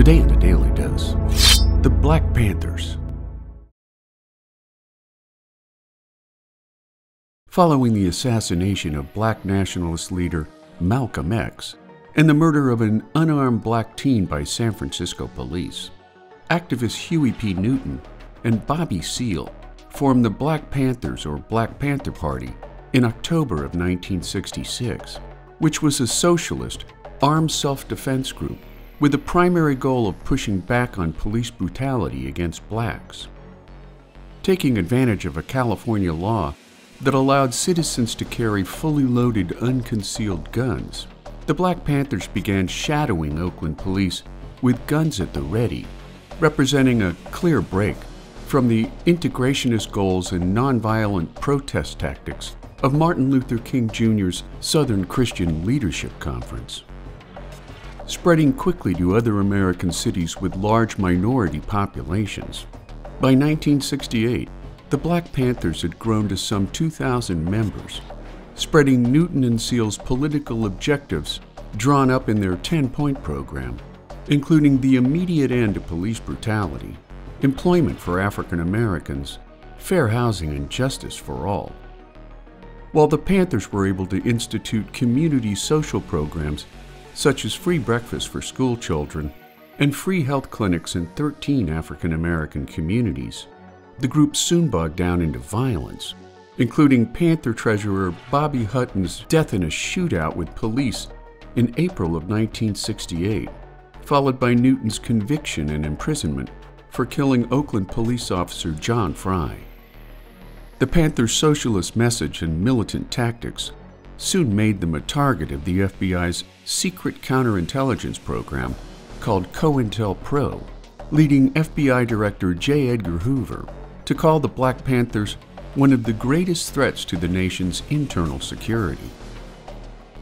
Today in the Daily Dose, the Black Panthers. Following the assassination of black nationalist leader Malcolm X and the murder of an unarmed black teen by San Francisco police, activists Huey P. Newton and Bobby Seale formed the Black Panthers or Black Panther Party in October of 1966, which was a socialist, armed self defense group with the primary goal of pushing back on police brutality against blacks. Taking advantage of a California law that allowed citizens to carry fully loaded, unconcealed guns, the Black Panthers began shadowing Oakland police with guns at the ready, representing a clear break from the integrationist goals and nonviolent protest tactics of Martin Luther King Jr.'s Southern Christian Leadership Conference spreading quickly to other American cities with large minority populations. By 1968, the Black Panthers had grown to some 2,000 members, spreading Newton and Seale's political objectives drawn up in their 10 point program, including the immediate end to police brutality, employment for African Americans, fair housing, and justice for all. While the Panthers were able to institute community social programs such as free breakfast for school children and free health clinics in 13 African American communities. The group soon bogged down into violence, including Panther treasurer Bobby Hutton's death in a shootout with police in April of 1968, followed by Newton's conviction and imprisonment for killing Oakland police officer John Frey. The Panther's socialist message and militant tactics soon made them a target of the FBI's secret counterintelligence program called COINTELPRO, leading FBI Director J. Edgar Hoover to call the Black Panthers one of the greatest threats to the nation's internal security.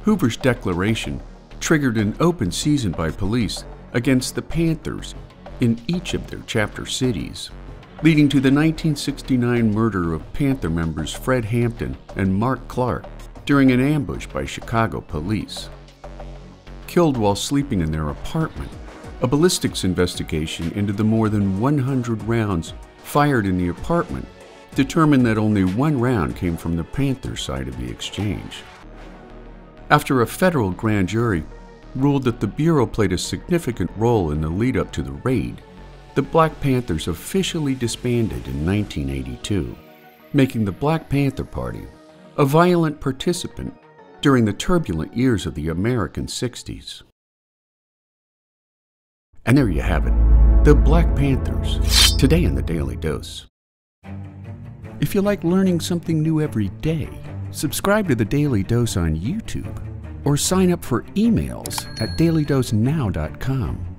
Hoover's declaration triggered an open season by police against the Panthers in each of their chapter cities, leading to the 1969 murder of Panther members Fred Hampton and Mark Clark during an ambush by Chicago police. Killed while sleeping in their apartment, a ballistics investigation into the more than 100 rounds fired in the apartment determined that only one round came from the Panther side of the exchange. After a federal grand jury ruled that the Bureau played a significant role in the lead up to the raid, the Black Panthers officially disbanded in 1982, making the Black Panther Party a violent participant during the turbulent years of the American 60s. And there you have it, the Black Panthers, today in the Daily Dose. If you like learning something new every day, subscribe to the Daily Dose on YouTube or sign up for emails at dailydosenow.com.